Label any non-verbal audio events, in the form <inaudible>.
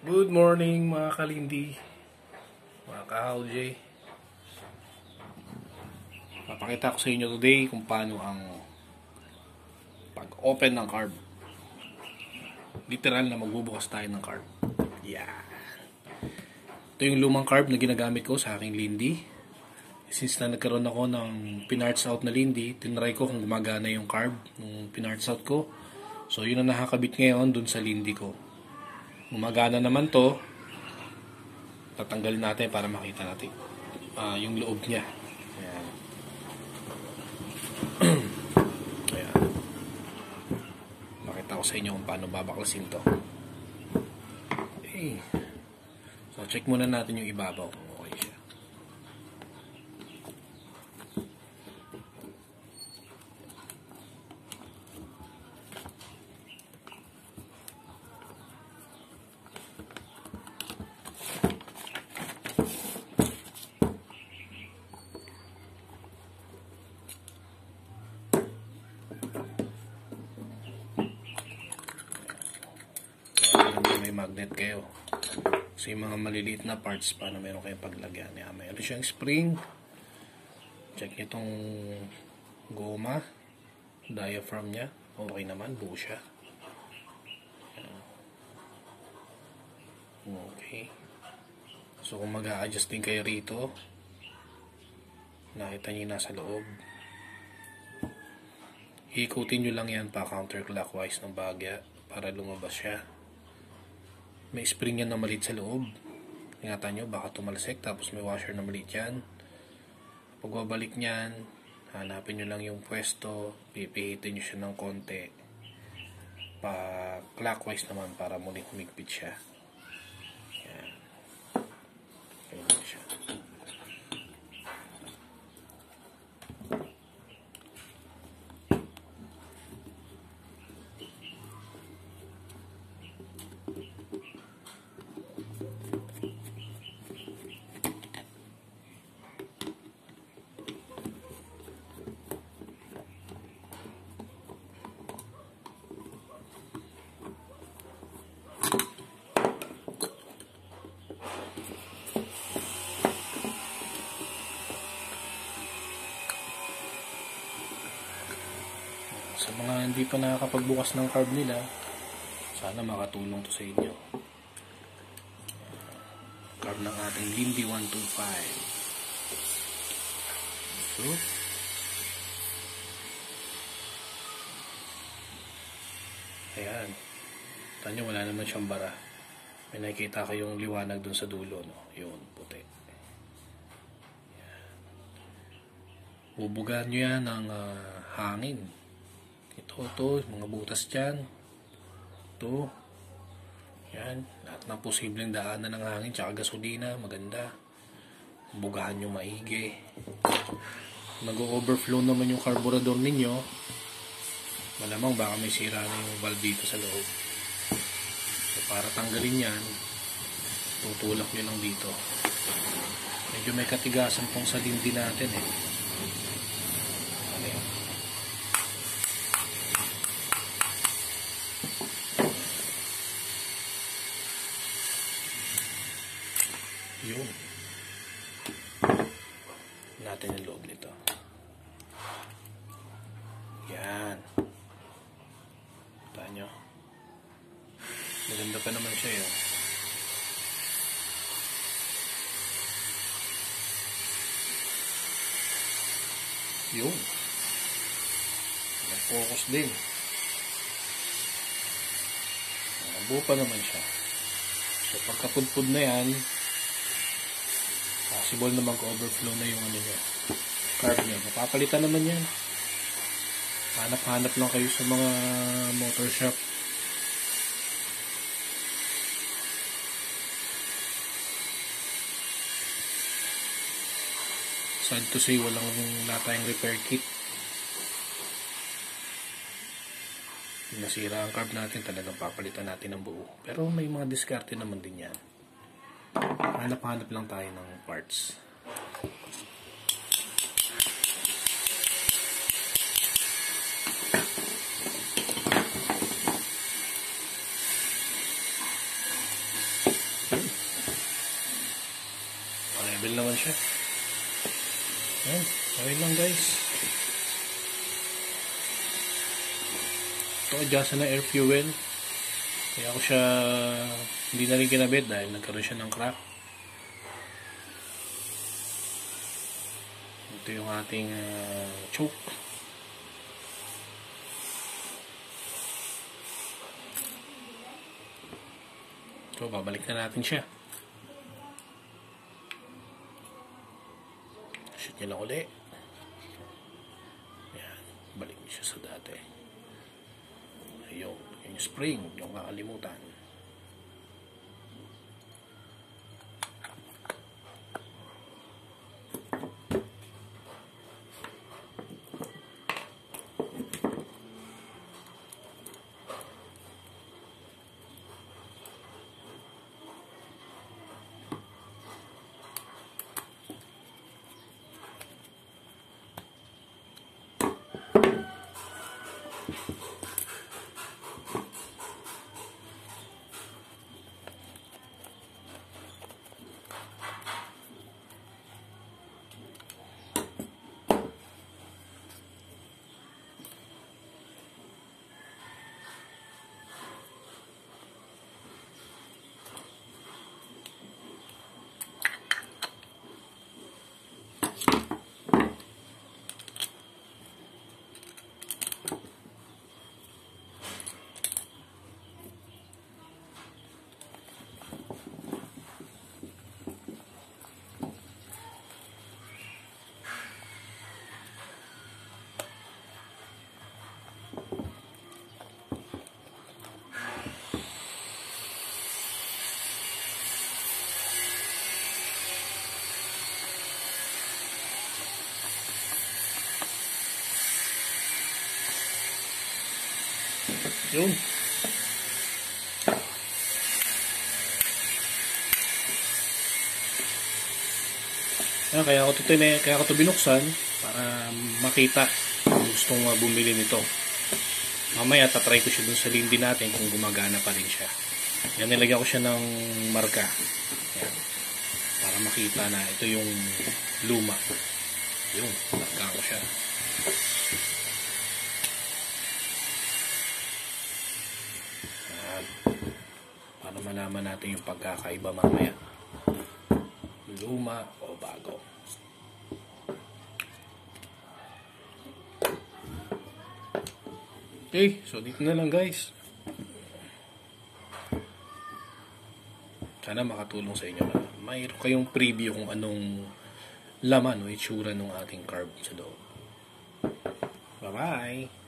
Good morning mga kalindi, mga ka-HJ. Papakita ko sa inyo today kung paano ang pag-open ng carb. Literal na magbubukas tayo ng carb. Yeah. Ito yung lumang carb na ginagamit ko sa aking lindi. Since na nagkaroon ako ng pinarts out na lindi, tinry ko kung gumagana yung carb ng pinarts out ko. So yun ang nakakabit ngayon dun sa lindi ko gumagana naman to. Tatanggalin natin para makita natin uh, yung loob niya. Ayan. <clears throat> Ayan. Makita ko sa inyo kung paano babaklasin to. Okay. so check muna natin yung ibabaw kung okay siya Kailangan may magnet kayo. So yung mga maliliit na parts, paano meron kayong paglagyan. Yan, mayroon siyang spring. Check itong goma. Diaphragm niya. Okay naman, buo siya. Okay. So kung mag-a-adjust din kayo rito, nakita yung nasa loob. Ikutin nyo lang yan pa counterclockwise ng bagya para lumabas siya. May spring yan na maliit sa loob. Ingatan nyo, baka tumalsik. Tapos may washer na maliit yan. Pagbabalik niyan, hanapin nyo lang yung pwesto. Pipihitin nyo siya ng konti. Pa clockwise naman para muli humigpit siya. Yan. Ganyan siya. Sa mga hindi pa nakakapagbukas ng carb nila, sana makatulong to sa inyo. Carb ng ating Lindy 125. So, ayan. Tanyo, wala naman siyang bara. May nakikita kayong liwanag dun sa dulo, no? Yun, puti. Bubugaan nyo yan ng ah, hangin. Ito, ito, mga butas dyan. Ito. Yan. Lahat ng posibleng daanan ng hangin tsaka gasolina. Maganda. Bugahan nyo maigi. Nag-overflow naman yung carburetor ninyo. Malamang baka may sira na yung valve dito sa loob. So, para tanggalin yan, tutulak nyo lang dito. Medyo may katigasan pong sa lindi natin eh. Ano yun? Yun. Natin yung loob nito. Yan. Kita nyo. Maganda pa naman siya yun. Yun. May focus din. Nabuo pa naman siya. So pagkapudpud na yan, possible na mag-overflow na yung ano niya. Carb niya. Mapapalitan naman yan. Hanap-hanap lang kayo sa mga motor shop. Sad to say, walang wala tayong repair kit. Nasira ang carb natin, talagang papalitan natin ng buo. Pero may mga diskarte naman din yan. Hanap-hanap lang tayo ng parts. Level naman siya. Ayan, okay lang guys. Ito, adjust na air fuel. Kaya ako siya hindi na rin kinabit dahil nagkaroon siya ng crack. Ito yung ating uh, choke. So, babalik na natin siya. Shoot niya lang uli. Yan. Balik niya siya sa dati. Ayun. Yung spring. Yung kakalimutan. Yun. Ayan, kaya ako ito, kaya ako ito binuksan para makita kung gustong uh, bumili nito. Mamaya tatry ko siya dun sa lindi natin kung gumagana pa rin siya. Yan, nilagyan ko siya ng marka. Ayan. Para makita na ito yung luma. Yun, marka ko siya. Ayan. Para malaman natin yung pagkakaiba mamaya. Luma o bago. Okay, so dito na lang guys. Sana makatulong sa inyo na mayroon kayong preview kung anong laman o itsura ng ating carb sa loob. Bye-bye!